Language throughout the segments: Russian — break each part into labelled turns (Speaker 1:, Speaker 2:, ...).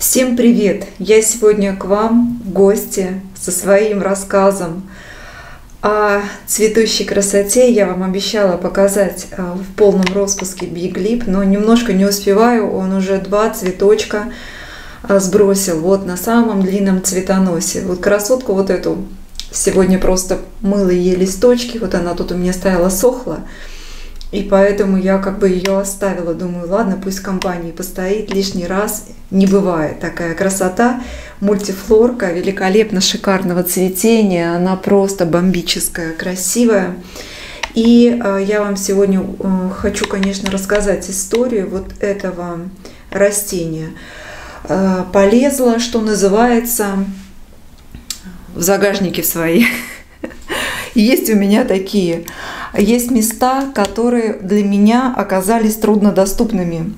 Speaker 1: Всем привет! Я сегодня к вам в гости со своим рассказом о цветущей красоте. Я вам обещала показать э, в полном распуске биглип, но немножко не успеваю. Он уже два цветочка э, сбросил вот на самом длинном цветоносе. Вот красотку вот эту сегодня просто мыла ей листочки. Вот она тут у меня стояла, сохла. И поэтому я как бы ее оставила. Думаю, ладно, пусть в компании постоит лишний раз. Не бывает такая красота. Мультифлорка великолепно шикарного цветения. Она просто бомбическая, красивая. И э, я вам сегодня э, хочу, конечно, рассказать историю вот этого растения. Э, полезла, что называется, в загажнике свои. Есть у меня такие есть места, которые для меня оказались труднодоступными.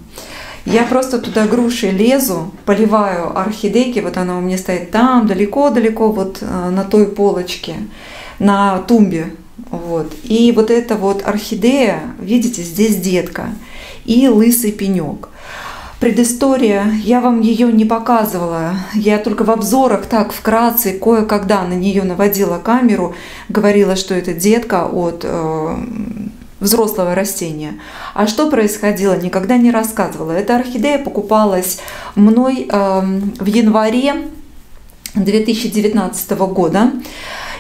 Speaker 1: Я просто туда груши лезу, поливаю орхидейки, вот она у меня стоит там, далеко-далеко, вот э, на той полочке, на тумбе. Вот. И вот эта вот орхидея, видите, здесь детка и лысый пенек. Предыстория, я вам ее не показывала, я только в обзорах так вкратце, кое-когда на нее наводила камеру, говорила, что это детка от э, взрослого растения. А что происходило, никогда не рассказывала. Эта орхидея покупалась мной э, в январе 2019 года.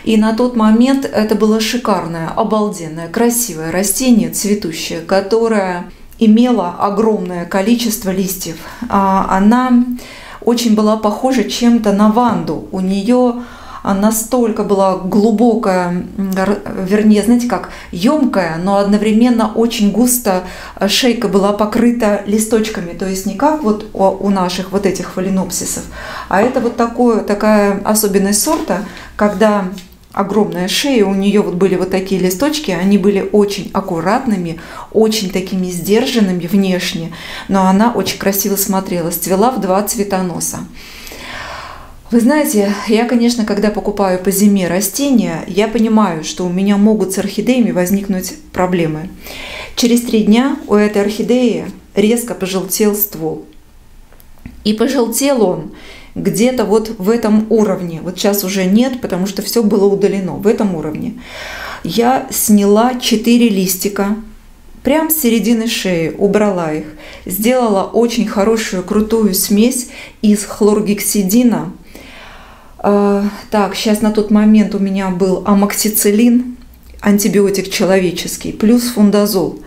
Speaker 1: И на тот момент это было шикарное, обалденное, красивое растение цветущее, которое имела огромное количество листьев. А, она очень была похожа чем-то на ванду. У нее настолько была глубокая, вернее, знаете как, емкая, но одновременно очень густо шейка была покрыта листочками. То есть не как вот у наших вот этих фаленопсисов, а это вот такое, такая особенность сорта, когда огромная шея, у нее вот были вот такие листочки, они были очень аккуратными, очень такими сдержанными внешне, но она очень красиво смотрелась, цвела в два цветоноса. Вы знаете, я, конечно, когда покупаю по зиме растения, я понимаю, что у меня могут с орхидеями возникнуть проблемы. Через три дня у этой орхидеи резко пожелтел ствол. И пожелтел он где-то вот в этом уровне. Вот сейчас уже нет, потому что все было удалено в этом уровне. Я сняла 4 листика, прям с середины шеи, убрала их. Сделала очень хорошую, крутую смесь из хлоргексидина. А, так, сейчас на тот момент у меня был амоксициллин, антибиотик человеческий, плюс фундазол.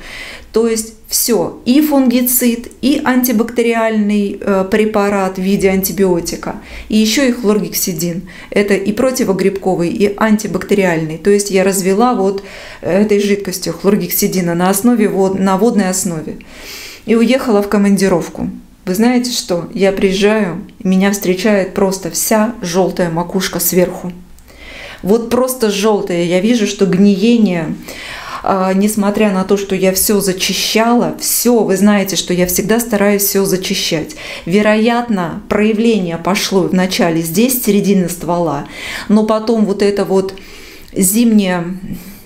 Speaker 1: То есть все, и фунгицид, и антибактериальный э, препарат в виде антибиотика, и еще и хлоргексидин. Это и противогрибковый, и антибактериальный. То есть я развела вот этой жидкостью хлоргексидина на, основе, на водной основе. И уехала в командировку. Вы знаете что? Я приезжаю, меня встречает просто вся желтая макушка сверху. Вот просто желтая. Я вижу, что гниение несмотря на то, что я все зачищала, все, вы знаете, что я всегда стараюсь все зачищать. Вероятно, проявление пошло вначале здесь, середины ствола, но потом вот это вот зимняя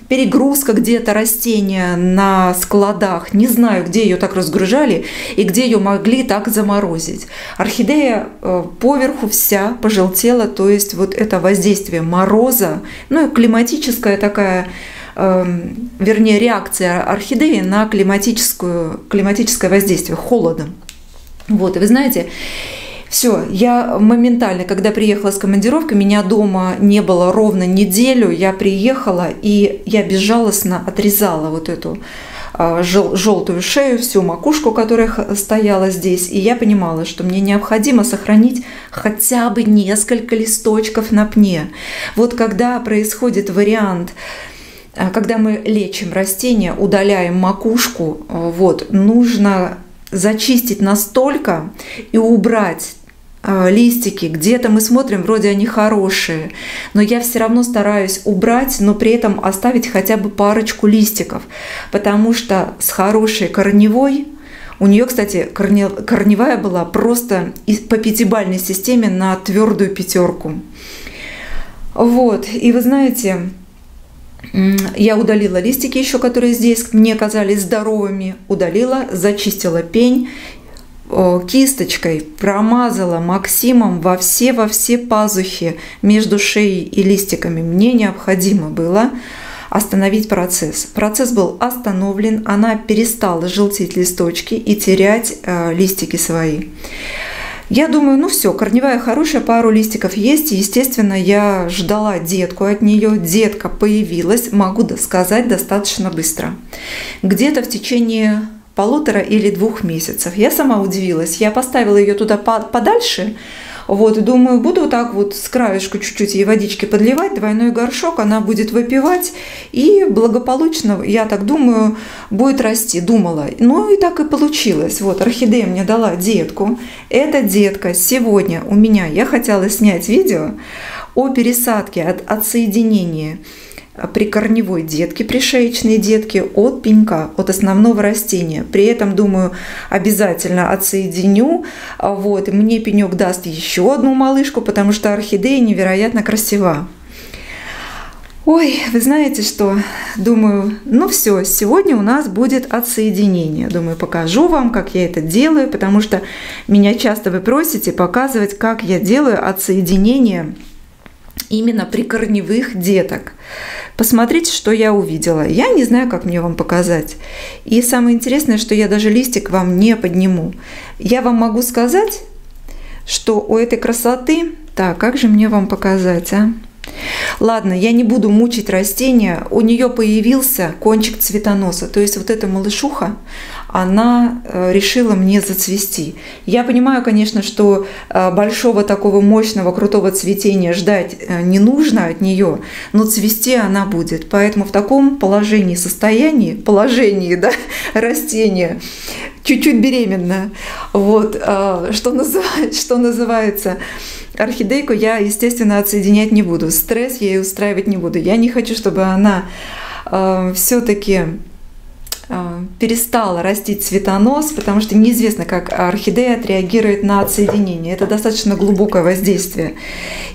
Speaker 1: перегрузка где-то растения на складах. Не знаю, где ее так разгружали и где ее могли так заморозить. Орхидея э, поверху вся пожелтела, то есть вот это воздействие мороза, ну и климатическая такая вернее, реакция орхидеи на климатическую, климатическое воздействие холодом. Вот, и вы знаете, все, я моментально, когда приехала с командировки, меня дома не было ровно неделю, я приехала, и я безжалостно отрезала вот эту а, желтую шею, всю макушку, которая стояла здесь, и я понимала, что мне необходимо сохранить хотя бы несколько листочков на пне. Вот когда происходит вариант когда мы лечим растения, удаляем макушку, вот, нужно зачистить настолько и убрать э, листики, где-то мы смотрим, вроде они хорошие, но я все равно стараюсь убрать, но при этом оставить хотя бы парочку листиков, потому что с хорошей корневой, у нее, кстати, корневая была просто по пятибальной системе на твердую пятерку. Вот, и вы знаете, я удалила листики еще, которые здесь мне казались здоровыми, удалила, зачистила пень, кисточкой промазала Максимом во все во все пазухи между шеей и листиками. Мне необходимо было остановить процесс. Процесс был остановлен, она перестала желтеть листочки и терять э, листики свои. Я думаю, ну все, корневая хорошая, пару листиков есть. Естественно, я ждала детку от нее. Детка появилась, могу сказать, достаточно быстро. Где-то в течение полутора или двух месяцев. Я сама удивилась. Я поставила ее туда подальше, вот, и думаю, буду вот так вот с краешку чуть-чуть ей водички подливать, двойной горшок, она будет выпивать, и благополучно, я так думаю, будет расти, думала. Ну и так и получилось. Вот, орхидея мне дала детку. Эта детка сегодня у меня, я хотела снять видео о пересадке, от отсоединения прикорневой детки, пришеечной детки от пенька, от основного растения. При этом, думаю, обязательно отсоединю. Вот, и мне пенек даст еще одну малышку, потому что орхидея невероятно красива. Ой, вы знаете что? Думаю, ну все, сегодня у нас будет отсоединение. Думаю, покажу вам, как я это делаю, потому что меня часто вы просите показывать, как я делаю отсоединение именно прикорневых деток. Посмотрите, что я увидела. Я не знаю, как мне вам показать. И самое интересное, что я даже листик вам не подниму. Я вам могу сказать, что у этой красоты... Так, как же мне вам показать, а? Ладно, я не буду мучить растения. У нее появился кончик цветоноса. То есть вот эта малышуха, она э, решила мне зацвести. Я понимаю, конечно, что э, большого такого мощного, крутого цветения ждать э, не нужно от нее, но цвести она будет. Поэтому в таком положении, состоянии, положении да, растения, чуть-чуть беременна, вот, что, называется, что называется, орхидейку я, естественно, отсоединять не буду. Стресс ей устраивать не буду. Я не хочу, чтобы она э, все-таки перестала расти цветонос, потому что неизвестно, как орхидея отреагирует на отсоединение. Это достаточно глубокое воздействие.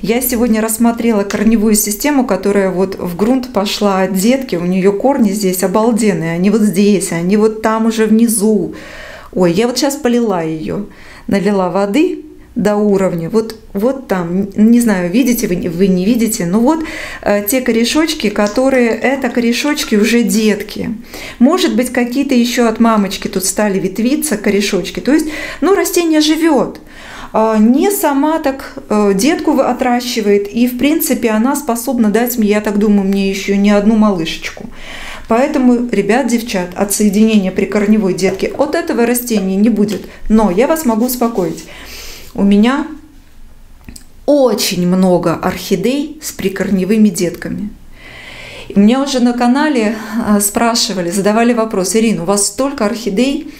Speaker 1: Я сегодня рассмотрела корневую систему, которая вот в грунт пошла от детки. У нее корни здесь обалденные. Они вот здесь, они вот там уже внизу. Ой, я вот сейчас полила ее, налила воды, до уровня. Вот, вот там, не знаю, видите вы, вы не видите, но вот э, те корешочки, которые, это корешочки уже детки. Может быть, какие-то еще от мамочки тут стали ветвиться корешочки. То есть, ну, растение живет а, не сама так э, детку отращивает, и в принципе она способна дать мне, я так думаю, мне еще не одну малышечку. Поэтому, ребят, девчат, отсоединения прикорневой детки от этого растения не будет. Но я вас могу успокоить у меня очень много орхидей с прикорневыми детками. Меня уже на канале а, спрашивали, задавали вопрос, Ирина, у вас столько орхидей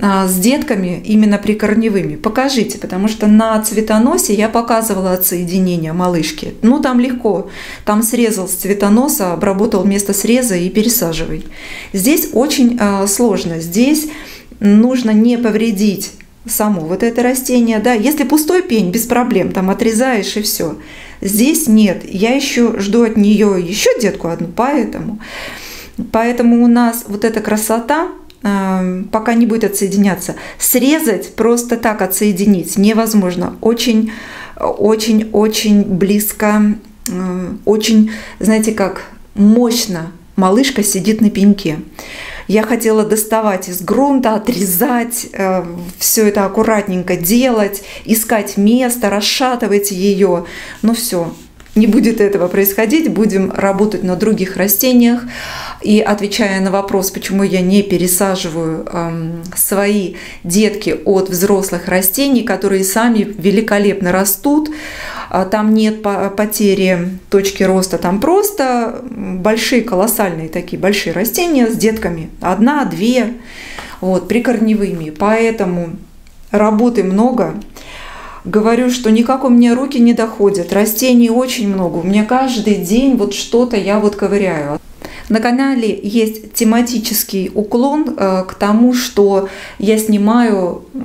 Speaker 1: а, с детками именно прикорневыми. Покажите, потому что на цветоносе я показывала отсоединение малышки. Ну, там легко. Там срезал с цветоноса, обработал место среза и пересаживай. Здесь очень э, сложно. Здесь нужно не повредить само вот это растение, да, если пустой пень, без проблем, там отрезаешь и все. Здесь нет, я еще жду от нее еще детку одну, поэтому, поэтому у нас вот эта красота, э, пока не будет отсоединяться, срезать просто так отсоединить невозможно, очень, очень, очень близко, э, очень, знаете как, мощно малышка сидит на пеньке. Я хотела доставать из грунта, отрезать, э, все это аккуратненько делать, искать место, расшатывать ее. Но все, не будет этого происходить, будем работать на других растениях. И отвечая на вопрос, почему я не пересаживаю эм, свои детки от взрослых растений, которые сами великолепно растут, там нет потери точки роста, там просто большие, колоссальные такие большие растения с детками, одна, две, вот, прикорневыми. Поэтому работы много. Говорю, что никак у меня руки не доходят, растений очень много. У меня каждый день вот что-то я вот ковыряю. На канале есть тематический уклон э, к тому, что я снимаю э,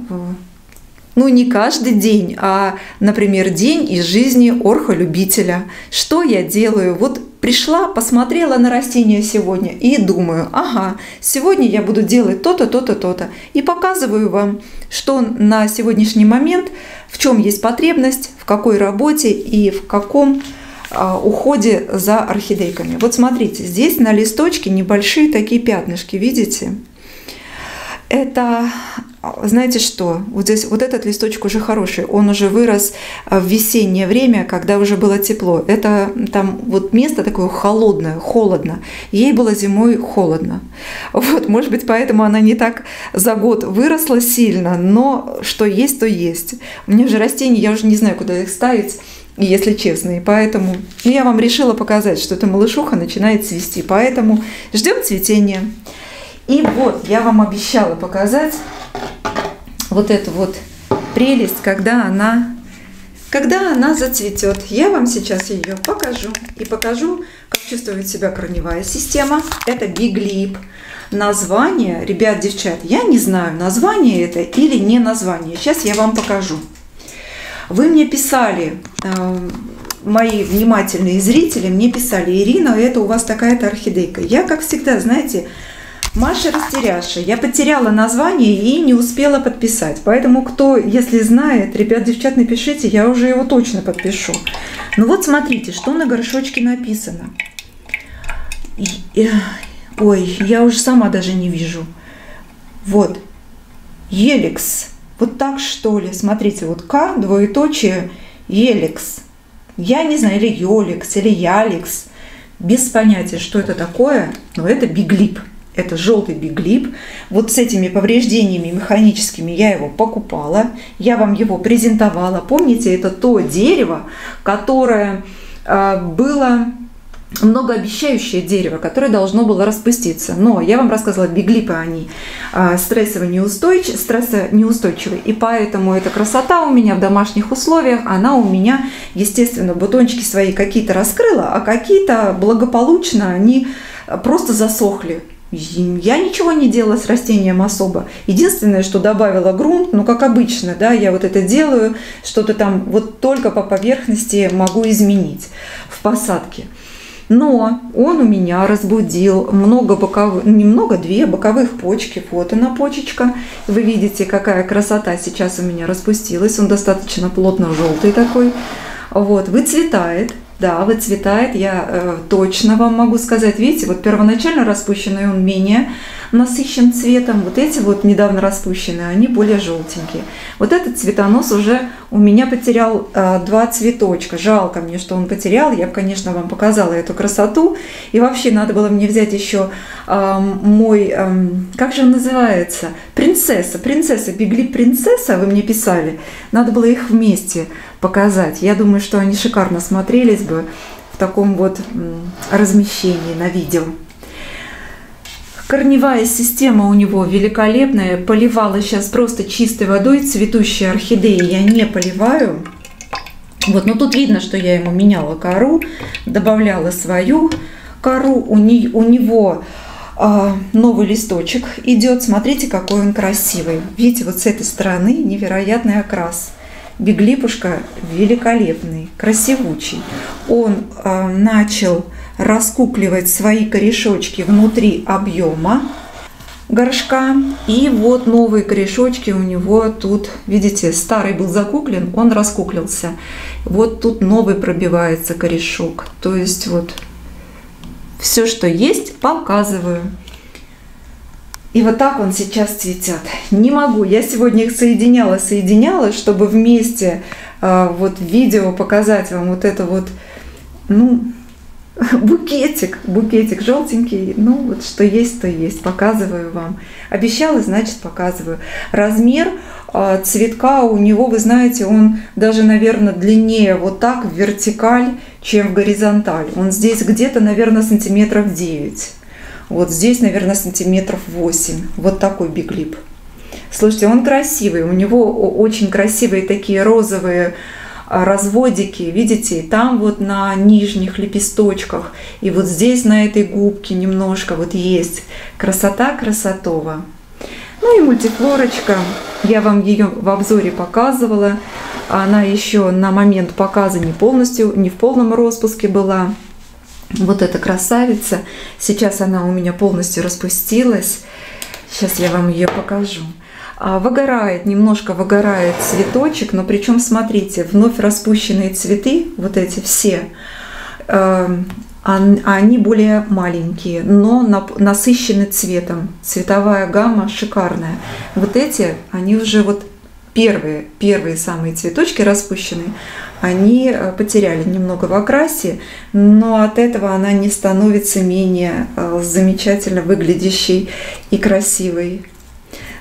Speaker 1: ну не каждый день, а, например, день из жизни орхолюбителя. Что я делаю? Вот Пришла, посмотрела на растение сегодня и думаю, ага, сегодня я буду делать то-то, то-то, то-то. И показываю вам, что на сегодняшний момент, в чем есть потребность, в какой работе и в каком а, уходе за орхидейками. Вот смотрите, здесь на листочке небольшие такие пятнышки, видите? Это знаете что, вот здесь вот этот листочек уже хороший, он уже вырос в весеннее время, когда уже было тепло. Это там вот место такое холодное, холодно. Ей было зимой холодно. Вот, может быть, поэтому она не так за год выросла сильно, но что есть, то есть. У меня же растения, я уже не знаю, куда их ставить если честно. И поэтому ну, я вам решила показать, что эта малышуха начинает цвести. Поэтому ждем цветения. И вот я вам обещала показать вот эту вот прелесть, когда она, когда она зацветет. Я вам сейчас ее покажу. И покажу, как чувствует себя корневая система. Это Lip. Название, ребят, девчат, я не знаю, название это или не название. Сейчас я вам покажу. Вы мне писали, э, мои внимательные зрители мне писали, Ирина, это у вас такая-то орхидейка. Я, как всегда, знаете, Маша Растеряша. Я потеряла название и не успела подписать. Поэтому кто, если знает, ребят, девчат, напишите, я уже его точно подпишу. Ну вот смотрите, что на горшочке написано. Ой, я уже сама даже не вижу. Вот. Еликс. Вот так что ли? Смотрите, вот К, двоеточие, Еликс. Я не знаю, или Йоликс, или Яликс. Без понятия, что это такое, но это биглип это желтый биглип. Вот с этими повреждениями механическими я его покупала, я вам его презентовала. Помните, это то дерево, которое э, было многообещающее дерево, которое должно было распуститься. Но я вам рассказывала, биглипы они э, стрессово неустойчивые, стресса неустойчивые. И поэтому эта красота у меня в домашних условиях, она у меня, естественно, бутончики свои какие-то раскрыла, а какие-то благополучно они просто засохли. Я ничего не делала с растением особо. Единственное, что добавила грунт, ну как обычно, да, я вот это делаю, что-то там вот только по поверхности могу изменить в посадке. Но он у меня разбудил много боковых, немного, две боковых почки. Вот она почечка. Вы видите, какая красота сейчас у меня распустилась. Он достаточно плотно желтый такой. Вот, выцветает. Да, выцветает, я э, точно вам могу сказать. Видите, вот первоначально распущенный он менее насыщен цветом. Вот эти вот недавно распущенные, они более желтенькие. Вот этот цветонос уже у меня потерял э, два цветочка. Жалко мне, что он потерял. Я конечно, вам показала эту красоту. И вообще надо было мне взять еще э, мой, э, как же он называется? Принцесса. Принцесса, бегли принцесса, вы мне писали. Надо было их вместе показать. Я думаю, что они шикарно смотрелись бы в таком вот размещении на видео. Корневая система у него великолепная. Поливала сейчас просто чистой водой. Цветущие орхидеи я не поливаю. Вот, но тут видно, что я ему меняла кору, добавляла свою кору. У, не, у него э, новый листочек идет. Смотрите, какой он красивый. Видите, вот с этой стороны невероятный окрас. Беглипушка великолепный, красивучий. Он э, начал раскукливать свои корешочки внутри объема горшка. И вот новые корешочки у него тут, видите, старый был закуклен, он раскуклился. Вот тут новый пробивается корешок. То есть вот все, что есть, показываю. И вот так он сейчас цветет. Не могу. Я сегодня их соединяла, соединяла, чтобы вместе э, вот видео показать вам вот это вот, ну, букетик, букетик желтенький, ну вот что есть, то есть, показываю вам. Обещала, значит показываю. Размер э, цветка у него, вы знаете, он даже, наверное, длиннее вот так в вертикаль, чем в горизонталь. Он здесь где-то, наверное, сантиметров 9. Вот здесь, наверное, сантиметров 8. Вот такой биглип. Слушайте, он красивый, у него очень красивые такие розовые а, разводики, видите, там вот на нижних лепесточках, и вот здесь на этой губке немножко вот есть красота красотова. Ну и мультифлорочка, я вам ее в обзоре показывала, она еще на момент показа не полностью, не в полном распуске была. Вот эта красавица. Сейчас она у меня полностью распустилась. Сейчас я вам ее покажу. А, выгорает, немножко выгорает цветочек, но причем, смотрите, вновь распущенные цветы, вот эти все, эм, они более маленькие, но насыщены цветом. Цветовая гамма шикарная. Вот эти, они уже вот первые, первые самые цветочки распущенные, они э, потеряли немного в окрасе, но от этого она не становится менее э, замечательно выглядящей и красивой.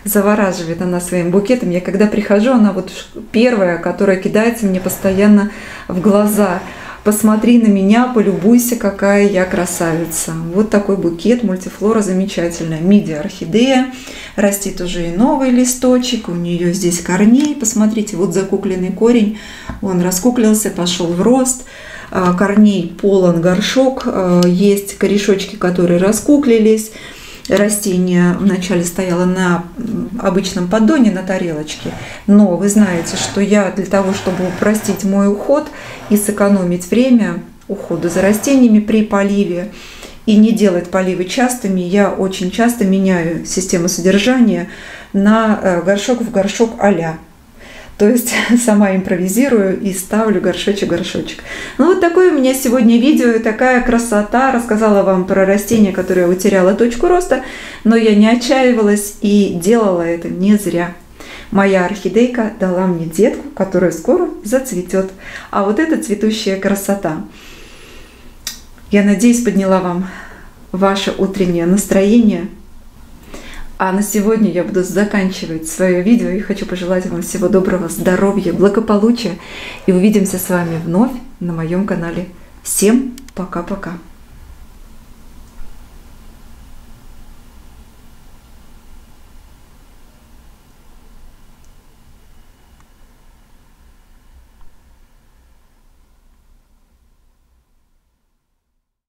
Speaker 1: Завораживает она своим букетом. Я когда прихожу, она вот первая, которая кидается мне постоянно в глаза – посмотри на меня, полюбуйся, какая я красавица. Вот такой букет мультифлора замечательная. Мидия орхидея. Растит уже и новый листочек. У нее здесь корней. Посмотрите, вот закукленный корень. Он раскуклился, пошел в рост а, корней полон горшок, а, есть корешочки, которые раскуклились, растение вначале стояло на обычном поддоне, на тарелочке, но вы знаете, что я для того, чтобы упростить мой уход и сэкономить время ухода за растениями при поливе, и не делать поливы частыми, я очень часто меняю систему содержания на э, горшок в горшок а то есть сама импровизирую и ставлю горшочек-горшочек. Ну вот такое у меня сегодня видео, и такая красота. Рассказала вам про растение, которое утеряло точку роста, но я не отчаивалась и делала это не зря. Моя орхидейка дала мне детку, которая скоро зацветет. А вот эта цветущая красота. Я надеюсь, подняла вам ваше утреннее настроение – а на сегодня я буду заканчивать свое видео и хочу пожелать вам всего доброго, здоровья, благополучия. И увидимся с вами вновь на моем канале. Всем пока-пока.